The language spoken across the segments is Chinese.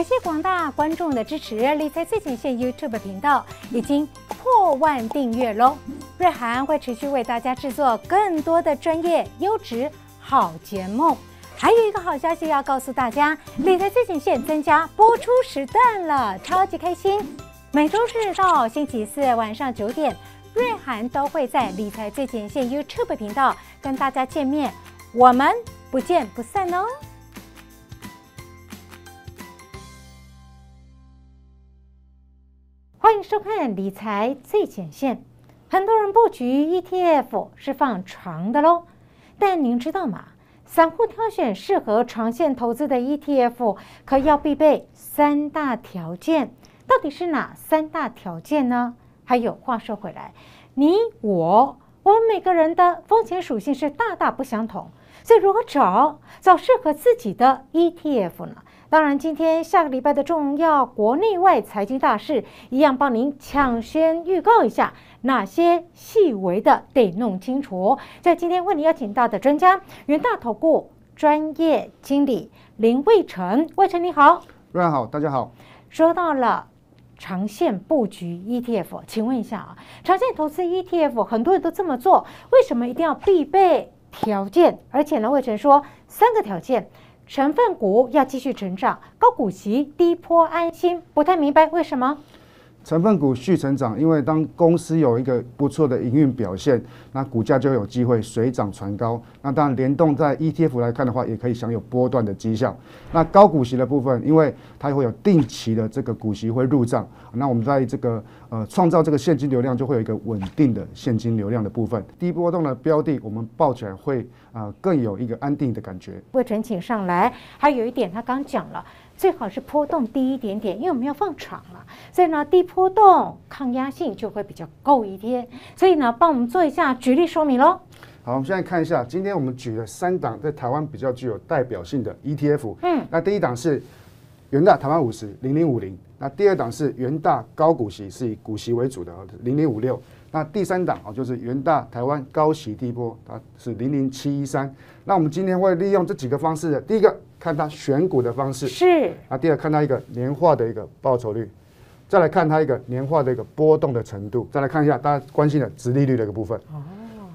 感谢广大观众的支持，理财最前线 YouTube 频道已经破万订阅喽。瑞涵会持续为大家制作更多的专业、优质好节目。还有一个好消息要告诉大家，理财最前线增加播出时段了，超级开心！每周日到星期四晚上九点，瑞涵都会在理财最前线 YouTube 频道跟大家见面，我们不见不散哦。欢迎收看理财最前线。很多人布局 ETF 是放长的喽，但您知道吗？散户挑选适合长线投资的 ETF，可要必备三大条件。到底是哪三大条件呢？还有话说回来，你我我们每个人的风险属性是大大不相同，所以如何找找适合自己的 ETF 呢？当然，今天下个礼拜的重要国内外财经大事，一样帮您抢先预告一下，哪些细微的得弄清楚。在今天为您邀请到的专家，元大投顾专业经理林卫成，卫成你好，瑞安好，大家好。说到了长线布局 ETF，请问一下啊，长线投资 ETF 很多人都这么做，为什么一定要必备条件？而且呢，卫成说三个条件。成分股要继续成长，高股息、低波安心，不太明白为什么？成分股续成长，因为当公司有一个不错的营运表现，那股价就有机会水涨船高。那当然联动在 ETF 来看的话，也可以享有波段的绩效。那高股息的部分，因为它会有定期的这个股息会入账，那我们在这个呃创造这个现金流量，就会有一个稳定的现金流量的部分。低波动的标的，我们抱起来会啊更有一个安定的感觉。魏晨，请上来。还有一点，他刚讲了。最好是波动低一点点，因为我们要放长了，所以呢，低波动抗压性就会比较够一点。所以呢，帮我们做一下举例说明喽。好，我们现在看一下，今天我们举了三档在台湾比较具有代表性的 ETF。嗯，那第一档是元大台湾五十零零五零，那第二档是元大高股息，是以股息为主的零零五六。那第三档哦，就是元大台湾高息低波，它是零零七一三。那我们今天会利用这几个方式的，第一个看它选股的方式，是。啊第二看它一个年化的一个报酬率，再来看它一个年化的一个波动的程度，再来看一下大家关心的殖利率的一个部分。哦。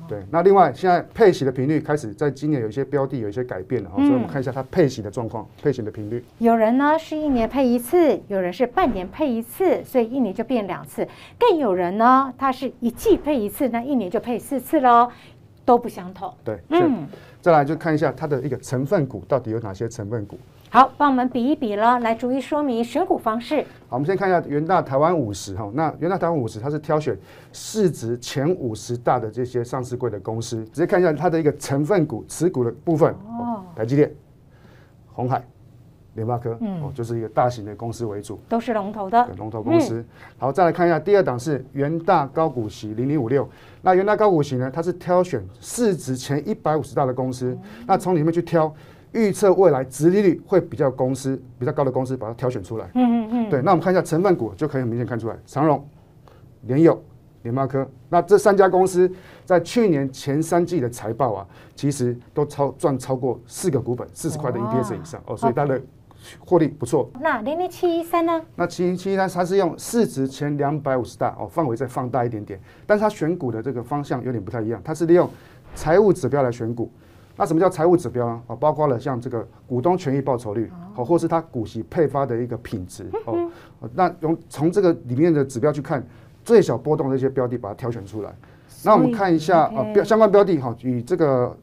对，那另外现在配息的频率开始在今年有一些标的有一些改变了，所以我们看一下它配息的状况，配息的频率。有人呢是一年配一次，有人是半年配一次，所以一年就变两次。更有人呢，他是一季配一次，那一年就配四次喽，都不相同。对，嗯，再来就看一下它的一个成分股到底有哪些成分股。好，帮我们比一比了，来逐一说明选股方式。好，我们先看一下元大台湾五十哈，那元大台湾五十它是挑选市值前五十大的这些上市柜的公司，直接看一下它的一个成分股持股的部分。哦，台积电、红海、联发科，嗯。哦，就是一个大型的公司为主，都是龙头的。龙头公司。好，再来看一下第二档是元大高股息零零五六，那元大高股息呢，它是挑选市值前一百五十大的公司，那从里面去挑。预测未来殖利率会比较公司比较高的公司，把它挑选出来。嗯嗯嗯。对，那我们看一下成分股，就可以很明显看出来，长荣、联友、联发科，那这三家公司在去年前三季的财报啊，其实都超赚超过四个股本四十块的 EPS 以上。哦，所以它的获利不错。那零零七一三呢？那七零七一三它是用市值前两百五十大哦，范围再放大一点点，但是它选股的这个方向有点不太一样，它是利用财务指标来选股。那什么叫财务指标呢？哦，包括了像这个股东权益报酬率，好，或是它股息配发的一个品质，哦，那用从这个里面的指标去看最小波动的一些标的，把它挑选出来。那我们看一下啊，标相关标的，哈，以这个。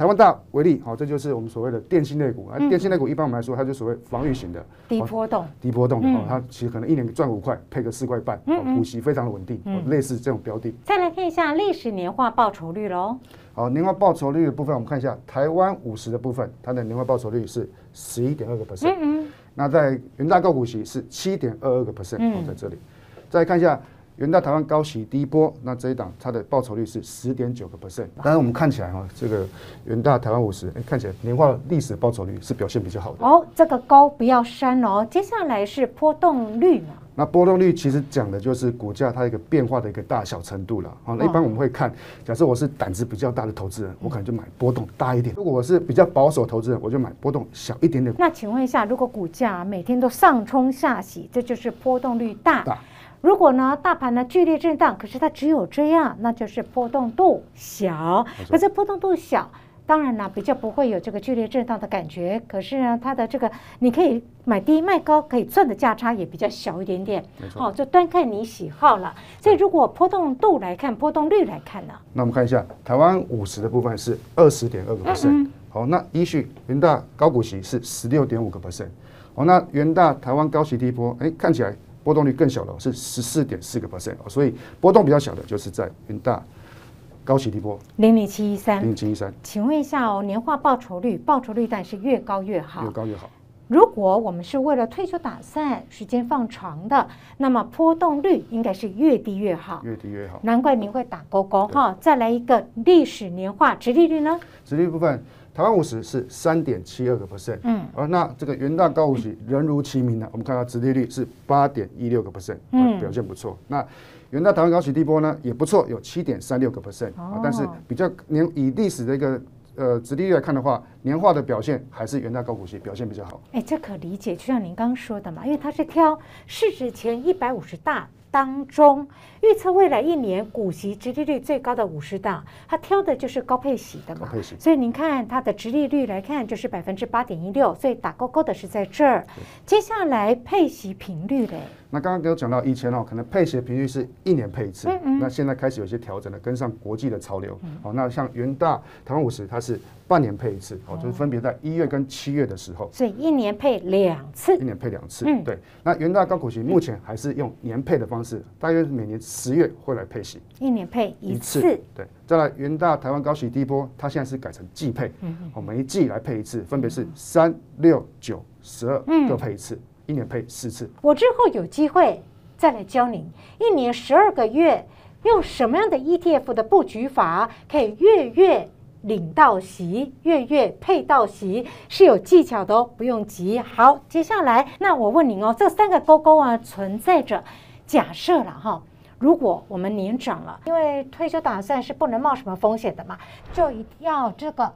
台湾大为例，好，这就是我们所谓的电信类股啊。电信类股一般我们来说，它就所谓防御型的，低波动，低波动哦。它其实可能一年赚五块，配个四块半，股息非常的稳定，类似这种标的。再来看一下历史年化报酬率喽。好，年化报酬率的部分，我们看一下台湾五十的部分，它的年化报酬率是十一点二个 percent。嗯嗯。那在元大高股息是七点二二个 percent，哦，在这里。再看一下。元大台湾高息第一波，那这一档它的报酬率是十点九个 percent。当然我们看起来哈，这个元大台湾五十，哎，看起来年化历史报酬率是表现比较好的。哦，这个高不要删哦。接下来是波动率嘛？那波动率其实讲的就是股价它一个变化的一个大小程度了。好，那一般我们会看，假设我是胆子比较大的投资人，我可能就买波动大一点；如果我是比较保守投资人，我就买波动小一点点。那请问一下，如果股价每天都上冲下洗，这就是波动率大。大如果呢，大盘呢剧烈震荡，可是它只有这样，那就是波动度小。可是波动度小，当然呢比较不会有这个剧烈震荡的感觉。可是呢，它的这个你可以买低卖高，可以赚的价差也比较小一点点。哦，就端看你喜好了。所以如果波动度来看，波动率来看呢，那我们看一下台湾五十的部分是二十点二个 percent，好，那依序元大高股息是十六点五个 percent，好，那元大台湾高息低波，哎，看起来波动率更小了，是十四点四个 percent，所以波动比较小的就是在云大高息低波零零七一三。零零七一三，请问一下哦，年化报酬率，报酬率但是越高越好越。高越好。如果我们是为了退休打算，时间放长的，那么波动率应该是越低越好。越低越好。难怪您会打勾勾哈。再来一个历史年化值利率呢？殖利率部分，台湾五十是三点七二个 percent，嗯，而那这个元大高股息人如其名呢，我们看到殖利率是八点一六个 percent，嗯表现不错。那元大台湾高息低波呢也不错，有七点三六个 percent，哦但是比较年以历史的一个呃殖利率来看的话，年化的表现还是元大高股息表现比较好。哎，这可理解，就像您刚刚说的嘛，因为它是挑市值前一百五十大当中预测未来一年股息直利率最高的五十档，它挑的就是高配息的嘛。高配息所以您看它的直利率来看就是百分之八点一六，所以打勾勾的是在这儿。接下来配息频率嘞，那刚刚给我讲到以前哦，可能配息的频率是一年配一次，嗯嗯。那现在开始有些调整了，跟上国际的潮流。好、那像元大台湾五十，它是半年配一次，哦，就是分别在一月跟七月的时候，所以一年配两次。一。年配两次。嗯。对，那元大高股息目前还是用年配的方式，大约是每年十月会来配息。一年配一次，对，再来元大台湾高息低波，它现在是改成季配，嗯哦，每一季来配一次，分别是三、六、九、十二嗯。各配一次，一年配四次。我之后有机会再来教您，一年十二个月用什么样的 ETF 的布局法，可以月月领到息，月月配到息，是有技巧的哦，不用急。好，接下来那我问您哦，这三个勾勾啊存在着假设了哈。如果我们年长了，因为退休打算是不能冒什么风险的嘛，就一定要这个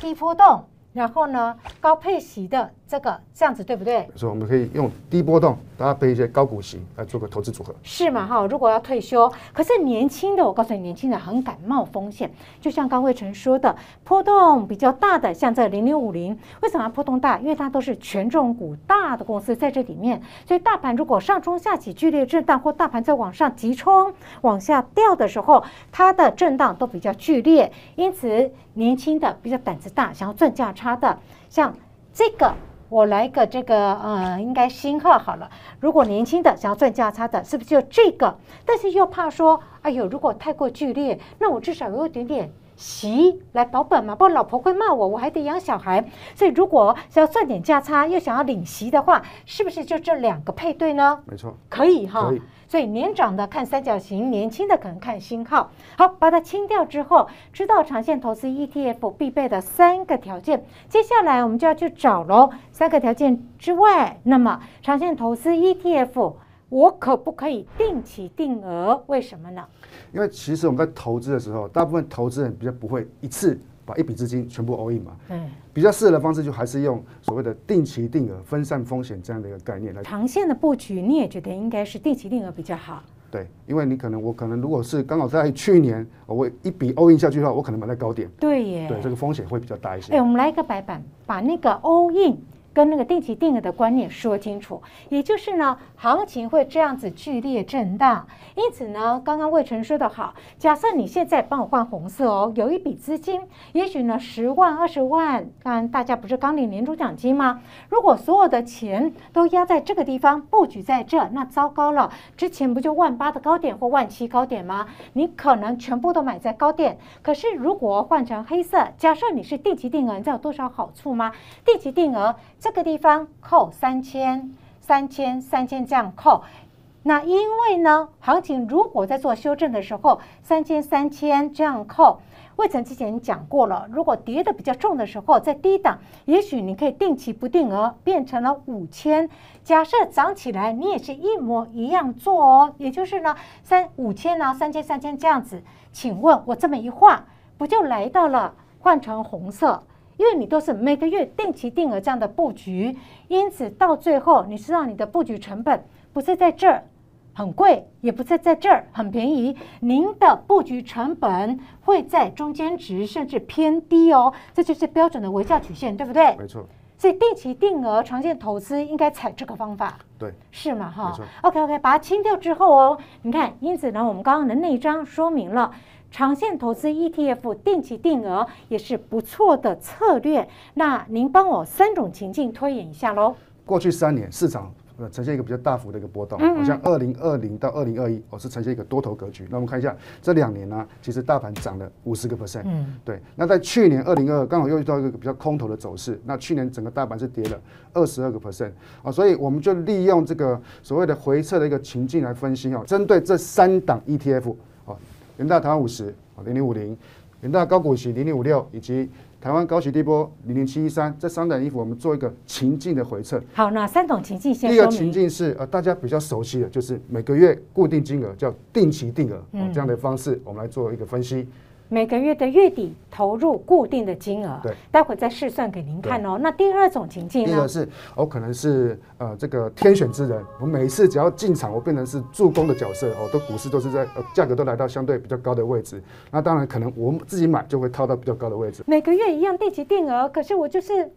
低波动，然后呢高配息的这个这样子，对不对？所以我们可以用低波动搭配一些高股息来做个投资组合。是嘛哈？如果要退休，可是年轻的，我告诉你，年轻人很敢冒风险。就像高慧成说的，波动比较大的，像这零零五零，为什么要波动大？因为它都是权重股大的公司在这里面，所以大盘如果上冲下起剧烈震荡，或大盘在往上急冲、往下掉的时候，它的震荡都比较剧烈。因此，年轻的比较胆子大，想要赚价差的，像这个。我来个这个，呃，应该新号好了。如果年轻的想要赚价差的，是不是就这个？但是又怕说，哎呦，如果太过剧烈，那我至少有一点点息来保本嘛，不然老婆会骂我，我还得养小孩。所以如果想要赚点价差，又想要领息的话，是不是就这两个配对呢？没错，可以哈可以。所以年长的看三角形，年轻的可能看星号。好，把它清掉之后，知道长线投资 ETF 必备的三个条件。接下来我们就要去找喽。三个条件之外，那么长线投资 ETF 我可不可以定期定额？为什么呢？因为其实我们在投资的时候，大部分投资人比较不会一次把一笔资金全部 all in 嘛，嗯，比较适合的方式就还是用所谓的定期定额、分散风险这样的一个概念来。长线的布局，你也觉得应该是定期定额比较好？对，因为你可能我可能如果是刚好在去年我一笔 all in 下去的话，我可能买在高点，对耶。对，这个风险会比较大一些。哎，我们来一个白板，把那个 all in 跟那个定期定额的观念说清楚。也就是呢，行情会这样子剧烈震荡，因此呢，刚刚魏晨说的好，假设你现在帮我换红色哦，有一笔资金，也许呢十万、二十万，看大家不是刚领年终奖金吗？如果所有的钱都压在这个地方，布局在这，那糟糕了，之前不就万八的高点或万七高点吗？你可能全部都买在高点，可是如果换成黑色，假设你是定期定额，你知道有多少好处吗？定期定额这个地方扣三千、三千、三千这样扣。那因为呢，行情如果在做修正的时候，三千三千这样扣。魏晨之前讲过了，如果跌的比较重的时候，在低档，也许你可以定期不定额变成了五千。假设涨起来，你也是一模一样做哦，也就是呢，三五千啊，三千三千这样子。请问我这么一画，不就来到了换成红色？因为你都是每个月定期定额这样的布局，因此到最后，你知道你的布局成本不是在这儿。很贵，也不是在这儿很便宜。您的布局成本会在中间值，甚至偏低哦。这就是标准的微笑曲线，对不对？没错。所以定期定额长线投资应该采这个方法。对，是吗？哈。OK OK，把它清掉之后哦，你看，因此呢，我们刚刚的那一章说明了长线投资 ETF 定期定额也是不错的策略。那您帮我三种情境推演一下喽。过去三年市场。呃，呈现一个比较大幅的一个波动，好像二零二零到二零二一，哦是呈现一个多头格局。那我们看一下这两年呢，其实大盘涨了五十个 percent，嗯，对。那在去年二零二刚好又遇到一个比较空头的走势，那去年整个大盘是跌了二十二个 percent，啊，所以我们就利用这个所谓的回撤的一个情境来分析哦，针对这三档 ETF，哦，元大台湾五十，哦零零五零，元大高股息零零五六，以及。台湾高息低波零零七一三这三档衣服，我们做一个情境的回测。好，那三种情境先。第一个情境是呃大家比较熟悉的，就是每个月固定金额叫定期定额这样的方式，我们来做一个分析。每个月的月底投入固定的金额，对，待会再试算给您看哦。那第二种情境呢？第二是我可能是呃这个天选之人，我每次只要进场，我变成是助攻的角色哦，都股市都是在呃价格都来到相对比较高的位置，那当然可能我们自己买就会套到比较高的位置。每个月一样定期定额，可是我就是。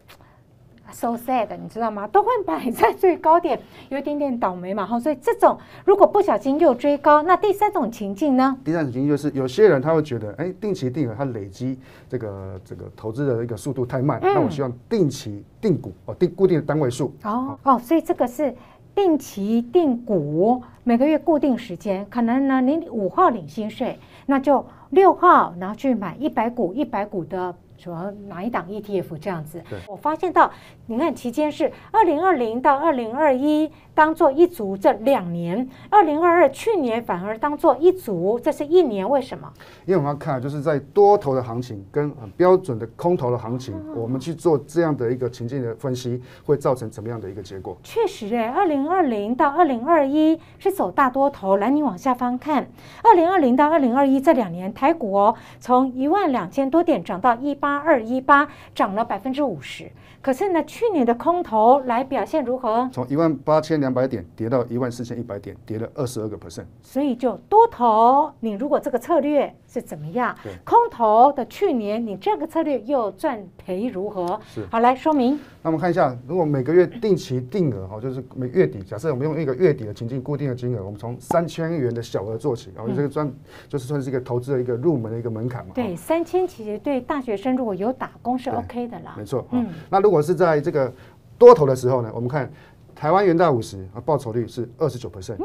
So sad，你知道吗？都会摆在最高点，有一点点倒霉嘛哈。所以这种如果不小心又追高，那第三种情境呢？第三种情境就是有些人他会觉得，哎，定期定额它累积这个这个投资的一个速度太慢，那我希望定期定股哦，定固定的单位数。哦哦，所以这个是定期定股，每个月固定时间，可能呢，你五号领薪水，那就六号然后去买一百股一百股的。说哪一档 ETF 这样子？我发现到，你看期间是二零二零到二零二一。当做一组这两年，二零二二去年反而当做一组，这是一年，为什么？因为我们要看，就是在多头的行情跟很标准的空头的行情，我们去做这样的一个情境的分析，会造成怎么样的一个结果？确实，哎，二零二零到二零二一是走大多头。来，你往下方看，二零二零到二零二一这两年，台股哦，从一万两千多点涨到一八二一八，涨了百分之五十。可是呢，去年的空头来表现如何？从一万八千两百点跌到一万四千一百点，跌了二十二个 percent。所以就多头，你如果这个策略是怎么样？空头的去年，你这个策略又赚赔如何？是。好，来说明。那我们看一下，如果每个月定期定额哈，就是每月底，假设我们用一个月底的情境固定的金额，我们从三千元的小额做起，然后这个赚就是算是一个投资的一个入门的一个门槛嘛。对，三千其实对大学生如果有打工是 OK 的啦。没错。嗯。那如如果是在这个多头的时候呢，我们看台湾元大五十啊，报酬率是二十九 percent，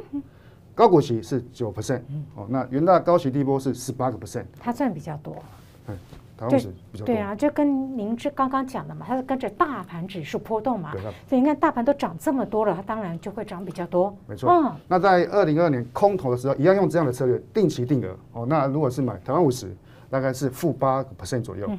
高股息是九 percent，哦，那元大高息低波是十八个 percent，它赚比较多。嗯，台湾五十比较多。对啊，就跟您这刚刚讲的嘛，它是跟着大盘指数波动嘛，所以你看大盘都涨这么多了，它当然就会涨比较多。没错。嗯，那在二零二年空头的时候，一样用这样的策略，定期定额哦。那如果是买台湾五十，大概是负八个 percent 左右。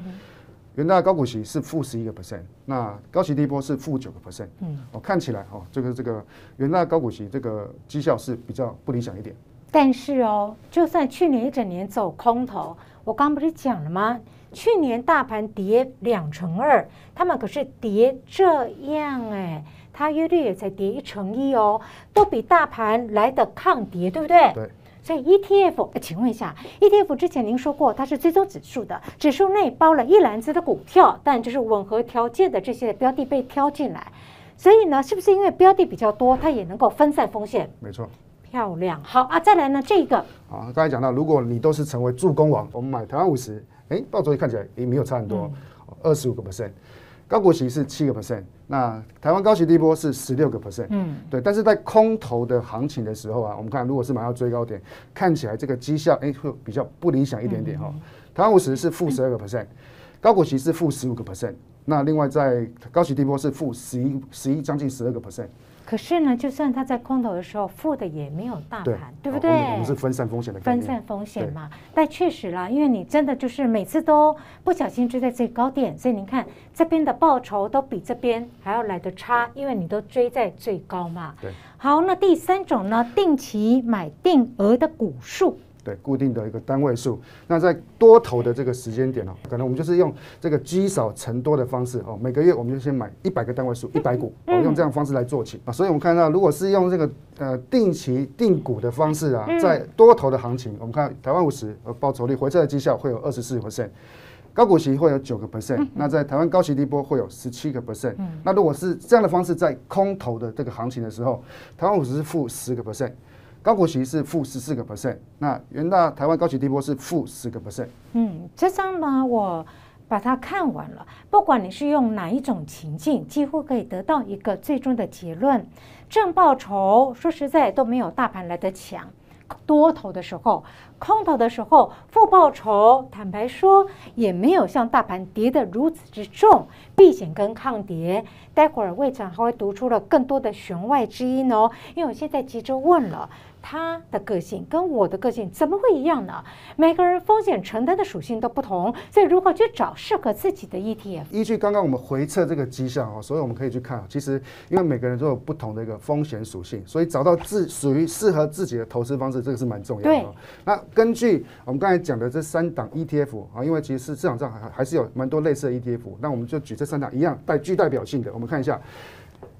元大高股息是负十一个 percent，那高息低波是负九个 percent。嗯，哦，看起来哦，这个这个元大高股息这个绩效是比较不理想一点。但是哦，就算去年一整年走空头，我刚不是讲了吗？去年大盘跌两成二，他们可是跌这样哎，它约略也才跌一成一哦，都比大盘来的抗跌，对不对？对。所以 ETF，请问一下，ETF 之前您说过它是追踪指数的，指数内包了一篮子的股票，但就是吻合条件的这些标的被挑进来，所以呢，是不是因为标的比较多，它也能够分散风险？没错，漂亮。好啊，再来呢这个啊，刚才讲到，如果你都是成为助攻王，我们买台湾五十，哎，报酬率看起来也没有差很多，二十五个 percent。高股息是七个 percent，那台湾高息低波是十六个 percent，嗯，对，但是在空头的行情的时候啊，我们看如果是买到追高点，看起来这个绩效哎会比较不理想一点点哈。台湾五十是负十二个 percent，高股息是负十五个 percent，那另外在高息低波是负十一十一将近十二个 percent。可是呢，就算它在空头的时候，负的也没有大盘，对不对？们我们是分散风险的。分散风险嘛。但确实啦，因为你真的就是每次都不小心追在最高点，所以您看这边的报酬都比这边还要来的差，因为你都追在最高嘛。对。好，那第三种呢，定期买定额的股数。对，固定的一个单位数。那在多头的这个时间点哦，可能我们就是用这个积少成多的方式哦，每个月我们就先买一百个单位数，一百股，哦，用这样方式来做起啊。所以我们看到，如果是用这个呃定期定股的方式啊，在多头的行情，我们看台湾五十呃报酬率回撤的绩效会有二十四 percent。高股息会有九个 percent，那在台湾高息低波会有十七个 percent。那如果是这样的方式，在空头的这个行情的时候，台湾五十是负十个 percent，高股息是负十四个 percent，那元大台湾高息低波是负十个 percent。嗯，这张呢，我把它看完了。不管你是用哪一种情境，几乎可以得到一个最终的结论：正报酬说实在都没有大盘来得强。多头的时候，空头的时候，负报酬，坦白说也没有像大盘跌得如此之重。避险跟抗跌，待会儿魏长还会读出了更多的弦外之音哦。因为我现在急着问了。他的个性跟我的个性怎么会一样呢？每个人风险承担的属性都不同，所以如何去找适合自己的 ETF？依据刚刚我们回测这个迹象哦，所以我们可以去看，其实因为每个人都有不同的一个风险属性，所以找到自属于适合自己的投资方式，这个是蛮重要的。那根据我们刚才讲的这三档 ETF 啊，因为其实是市场上还还是有蛮多类似的 ETF，那我们就举这三档一样带具代表性的，我们看一下。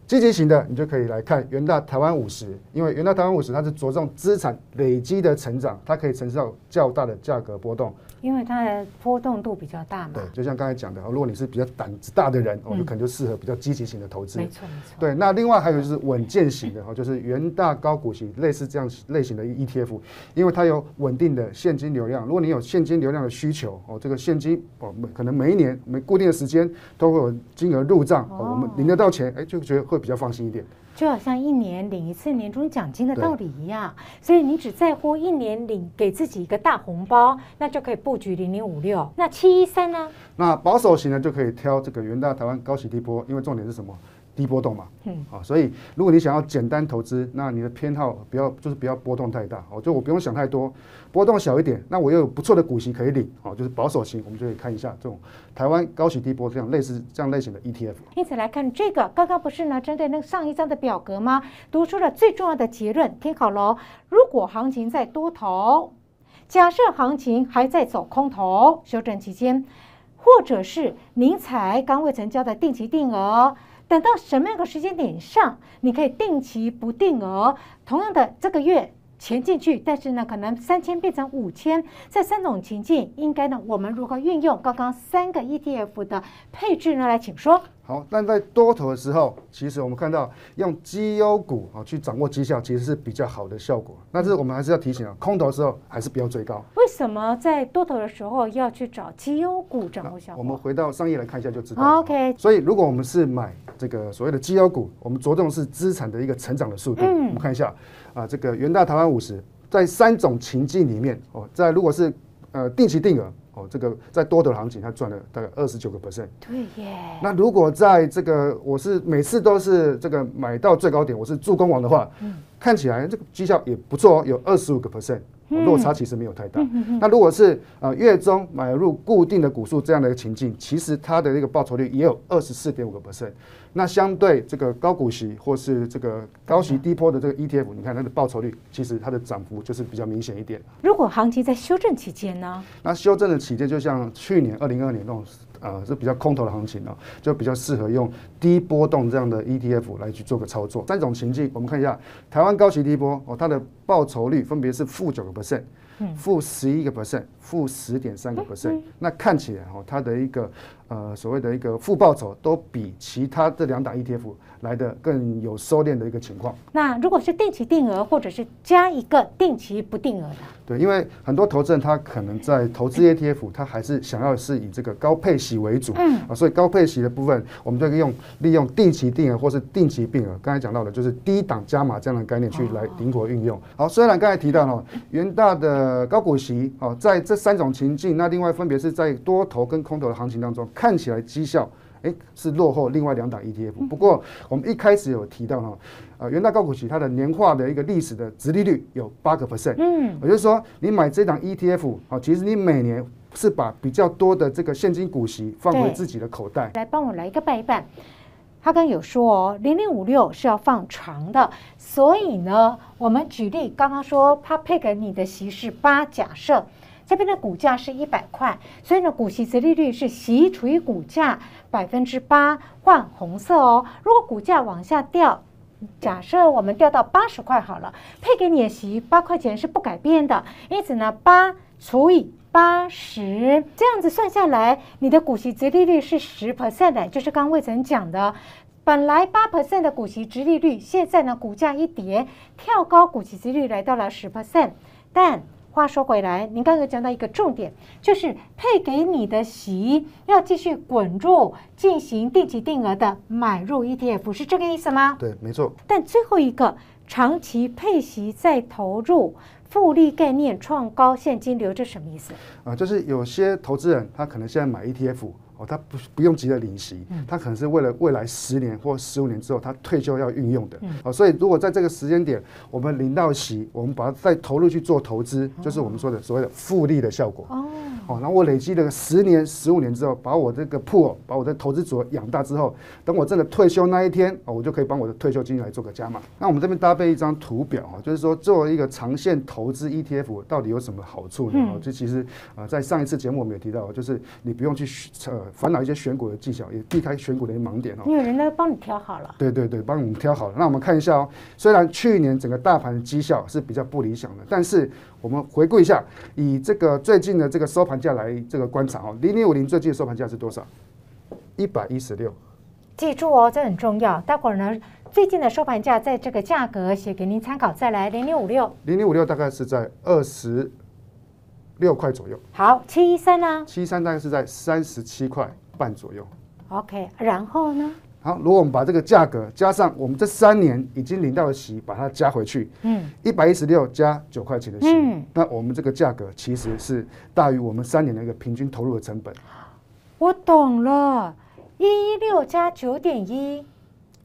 积极型的，你就可以来看元大台湾五十，因为元大台湾五十它是着重资产累积的成长，它可以承受较大的价格波动。因为它的波动度比较大嘛。对，就像刚才讲的，如果你是比较胆子大的人，哦，就可能就适合比较积极型的投资。没错，没错。对，那另外还有就是稳健型的，哦，就是元大高股息类似这样类型的 ETF，因为它有稳定的现金流量。如果你有现金流量的需求，哦，这个现金哦，可能每一年每固定的时间都会有金额入账，哦，我们领得到钱，哎，就觉得会比较放心一点。就好像一年领一次年终奖金的道理一样，所以你只在乎一年领给自己一个大红包，那就可以布局零零五六。那七一三呢？那保守型呢，就可以挑这个元大台湾高息低波，因为重点是什么？低波动嘛，嗯，啊，所以如果你想要简单投资，那你的偏好不要就是不要波动太大，哦，就我不用想太多，波动小一点，那我又有不错的股息可以领，哦，就是保守型，我们就可以看一下这种台湾高息低波这样类似这样类型的 ETF。因此来看这个，刚刚不是呢针对那上一张的表格吗？读出了最重要的结论，听好喽，如果行情在多头，假设行情还在走空头修正期间，或者是您才刚未成交的定期定额。等到什么样的时间点上，你可以定期不定额，同样的这个月钱进去，但是呢，可能三千变成五千，这三种情境，应该呢，我们如何运用刚刚三个 ETF 的配置呢？来，请说。好，但在多头的时候，其实我们看到用绩优股啊去掌握绩效，其实是比较好的效果。但是我们还是要提醒啊，空头的时候还是不要追高。为什么在多头的时候要去找绩优股掌握效果？我们回到商业来看一下就知道。OK。所以如果我们是买这个所谓的绩优股，我们着重是资产的一个成长的速度。嗯。我们看一下啊，这个元大台湾五十，在三种情境里面哦，在如果是呃定期定额。哦，这个在多头行情，它赚了大概二十九个 percent。对耶。那如果在这个我是每次都是这个买到最高点，我是助攻王的话，看起来这个绩效也不错哦，有二十五个 percent，落差其实没有太大。那如果是呃月中买入固定的股数这样的一个情境，其实它的这个报酬率也有二十四点五个 percent。那相对这个高股息或是这个高息低波的这个 ETF，你看它的报酬率，其实它的涨幅就是比较明显一点。如果行情在修正期间呢？那修正的期间就像去年二零二年那种，呃，是比较空头的行情哦，就比较适合用低波动这样的 ETF 来去做个操作。三种情境，我们看一下台湾高息低波哦，它的报酬率分别是负九个 percent。负十一个 percent，负十点三个 percent，那看起来哦，它的一个呃所谓的一个负报酬都比其他这两档 ETF 来的更有收敛的一个情况。那如果是定期定额，或者是加一个定期不定额的？对，因为很多投资人他可能在投资 ETF，他还是想要是以这个高配息为主，嗯啊，所以高配息的部分，我们就可以用利用定期定额或是定期定额，刚才讲到的就是低档加码这样的概念去来灵活运用。好，虽然刚才提到了元大的高股息，哦，在这三种情境，那另外分别是在多头跟空头的行情当中，看起来绩效哎，是落后另外两档 ETF。不过我们一开始有提到哈，呃，元大高股息它的年化的一个历史的殖利率有八个 percent，嗯，也就是说你买这档 ETF，好，其实你每年是把比较多的这个现金股息放回自己的口袋。来帮我来一个拜拜。他刚有说哦，零零五六是要放长的，所以呢，我们举例刚刚说他配给你的息是八，假设这边的股价是一百块，所以呢，股息折利率是息除以股价百分之八，换红色哦。如果股价往下掉，假设我们掉到八十块好了，配给你的息八块钱是不改变的，因此呢，八除以八十，这样子算下来，你的股息折利率是十 percent 的，就是刚魏晨讲的，本来八 percent 的股息折利率，现在呢股价一跌，跳高，股息折率来到了十 percent。但话说回来，您刚刚讲到一个重点，就是配给你的息要继续滚入，进行定期定额的买入 ETF，是这个意思吗？对，没错。但最后一个长期配息再投入。复利概念创高现金流，这什么意思？啊，就是有些投资人他可能现在买 ETF。哦，他不不用急着领息，他可能是为了未来十年或十五年之后他退休要运用的。哦，所以如果在这个时间点我们领到息，我们把它再投入去做投资，就是我们说的所谓的复利的效果。哦，哦，然后我累积了十年、十五年之后，把我这个铺，把我的投资组合养大之后，等我真的退休那一天，哦，我就可以帮我的退休金来做个加码。那我们这边搭配一张图表啊，就是说作为一个长线投资 ETF 到底有什么好处呢？哦，这其实啊，在上一次节目我们也提到，就是你不用去呃。烦恼一些选股的技巧，也避开选股的一些盲点哦。因为人家帮你挑好了。对对对，帮我们挑好了。那我们看一下哦，虽然去年整个大盘的绩效是比较不理想的，但是我们回顾一下，以这个最近的这个收盘价来这个观察哦，零零五零最近的收盘价是多少？一百一十六。记住哦，这很重要。待会儿呢，最近的收盘价在这个价格写给您参考。再来零零五六，零零五六大概是在二十。六块左右，好，七一三呢？七一三大概是在三十七块半左右。OK，然后呢？好，如果我们把这个价格加上我们这三年已经领到的息，把它加回去，嗯，一百一十六加九块钱的息，那我们这个价格其实是大于我们三年的一个平均投入的成本。我懂了，一一六加九点一，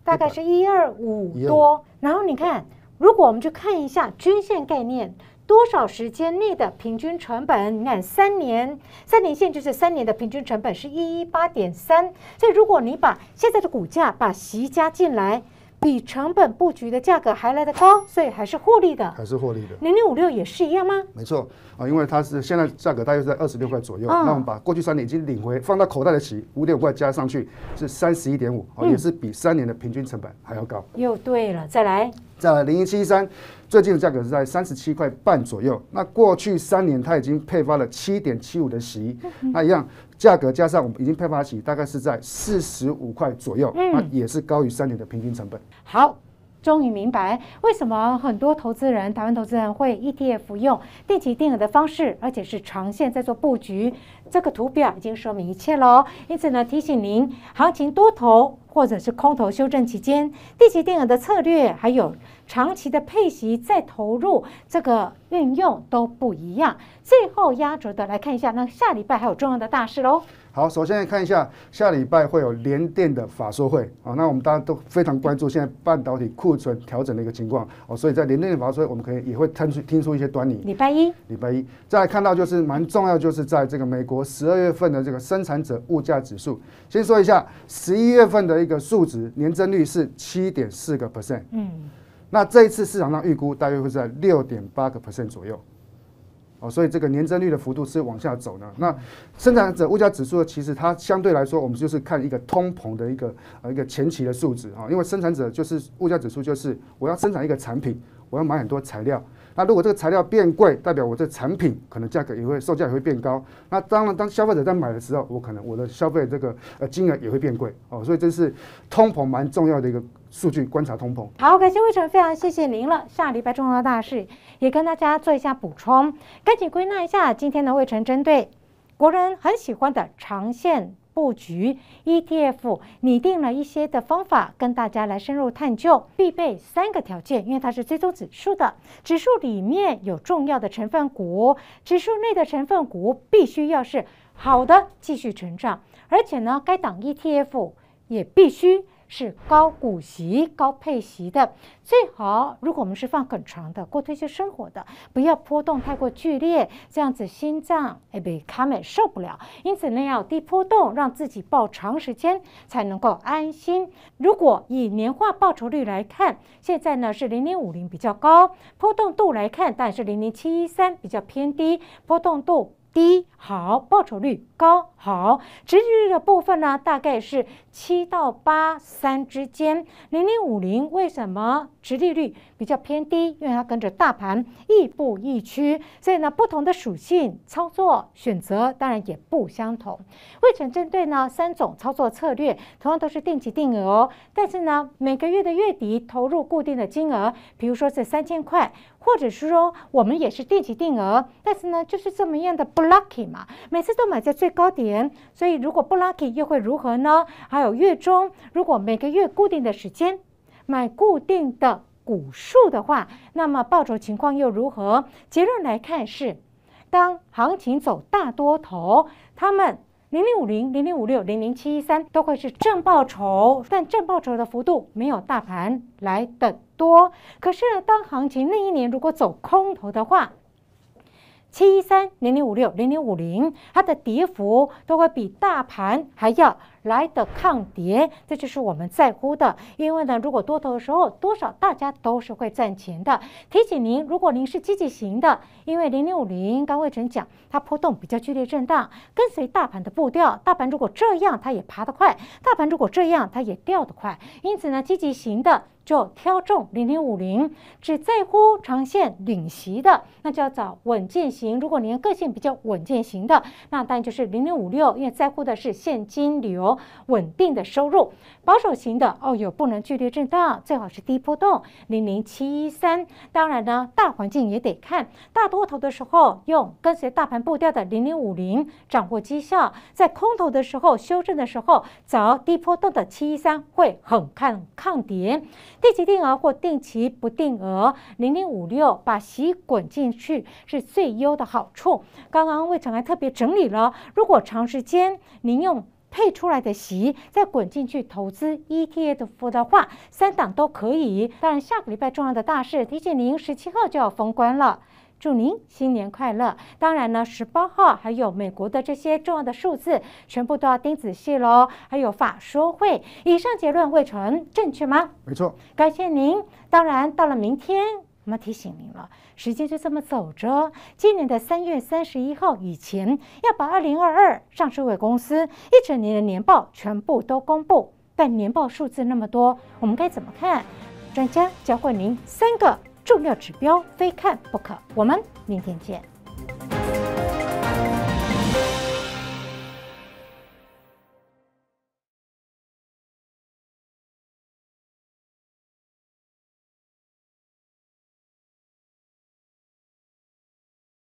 大概是一二五多。然后你看，如果我们去看一下均线概念。多少时间内的平均成本？你看三年，三年线就是三年的平均成本是一一八点三。所以如果你把现在的股价把息加进来，比成本布局的价格还来得高，所以还是获利的。还是获利的。零零五六也是一样吗？没错啊，因为它是现在价格大约在二十六块左右。那我们把过去三年已经领回放到口袋的息五点五块加上去是三十一点五，也是比三年的平均成本还要高。又对了，再来。在零一七三。最近的价格是在三十七块半左右。那过去三年它已经配发了七点七五的息，那一样价格加上我们已经配发息，大概是在四十五块左右，那也是高于三年的平均成本。好。终于明白为什么很多投资人、台湾投资人会 ETF 用定期定额的方式，而且是长线在做布局。这个图表已经说明一切喽。因此呢，提醒您，行情多头或者是空头修正期间，定期定额的策略，还有长期的配息再投入，这个运用都不一样。最后压轴的来看一下，那下礼拜还有重要的大事喽。好，首先来看一下下礼拜会有联电的法说会。啊，那我们大家都非常关注现在半导体库存调整的一个情况。哦，所以在联电的法说会，我们可以也会听出听出一些端倪。礼拜一，礼拜一。再来看到就是蛮重要，就是在这个美国十二月份的这个生产者物价指数，先说一下十一月份的一个数值年增率是七点四个 percent，嗯，那这一次市场上预估大约会在六点八个 percent 左右。哦，所以这个年增率的幅度是往下走的。那生产者物价指数？其实它相对来说，我们就是看一个通膨的一个呃一个前期的数值啊。因为生产者就是物价指数，就是我要生产一个产品，我要买很多材料。那如果这个材料变贵，代表我这产品可能价格也会售价也会变高。那当然，当消费者在买的时候，我可能我的消费这个呃金额也会变贵哦。所以这是通膨蛮重要的一个。数据观察通膨，好，感谢魏晨，非常谢谢您了。下礼拜重要大事也跟大家做一下补充，赶紧归纳一下。今天的魏晨针对国人很喜欢的长线布局 ETF，拟定了一些的方法，跟大家来深入探究。必备三个条件，因为它是追踪指数的，指数里面有重要的成分股，指数内的成分股必须要是好的继续成长，而且呢，该档 ETF 也必须。是高股息、高配息的，最好。如果我们是放很长的过退休生活的，不要波动太过剧烈，这样子心脏哎被卡美受不了。因此呢，要低波动，让自己抱长时间才能够安心。如果以年化报酬率来看，现在呢是零点五零比较高，波动度来看，但是零零七一三比较偏低，波动度。低好，报酬率高好，直利率的部分呢，大概是七到八三之间，零零五零为什么直利率比较偏低？因为它跟着大盘亦步亦趋，所以呢，不同的属性操作选择当然也不相同。未成针对呢三种操作策略，同样都是定期定额哦，但是呢每个月的月底投入固定的金额，比如说是三千块。或者是说，我们也是定期定额，但是呢，就是这么样的不 lucky 嘛，每次都买在最高点，所以如果不 lucky 又会如何呢？还有月中，如果每个月固定的时间买固定的股数的话，那么报酬情况又如何？结论来看是，当行情走大多头，他们。零零五零、零零五六、零零七一三都会是正报酬，但正报酬的幅度没有大盘来的多。可是，当行情那一年如果走空头的话，七一三、零零五六、零零五零，它的跌幅都会比大盘还要。来的抗跌，这就是我们在乎的。因为呢，如果多头的时候，多少大家都是会赚钱的。提醒您，如果您是积极型的，因为零零五零刚魏晨讲，它波动比较剧烈震荡，跟随大盘的步调。大盘如果这样，它也爬得快；大盘如果这样，它也掉得快。因此呢，积极型的就挑中零零五零，只在乎长线领席的，那就要找稳健型。如果您个性比较稳健型的，那当然就是零零五六，因为在乎的是现金流。稳定的收入，保守型的哦，有不能剧烈震荡，最好是低波动，零零七一三。当然呢，大环境也得看，大多头的时候用跟随大盘步调的零零五零掌握绩效，在空头的时候修正的时候找低波动的七一三会很看抗跌。定期定额或定期不定额，零零五六把息滚进去是最优的好处。刚刚魏成还特别整理了，如果长时间您用。配出来的席再滚进去投资 ETF 的话，三档都可以。当然，下个礼拜重要的大事，提醒您，十七号就要封关了，祝您新年快乐。当然呢，十八号还有美国的这些重要的数字，全部都要盯仔细喽。还有法说会，以上结论未成正确吗？没错，感谢您。当然，到了明天。那么提醒您了，时间就这么走着。今年的三月三十一号以前，要把二零二二上市委公司一整年的年报全部都公布。但年报数字那么多，我们该怎么看？专家教会您三个重要指标，非看不可。我们明天见。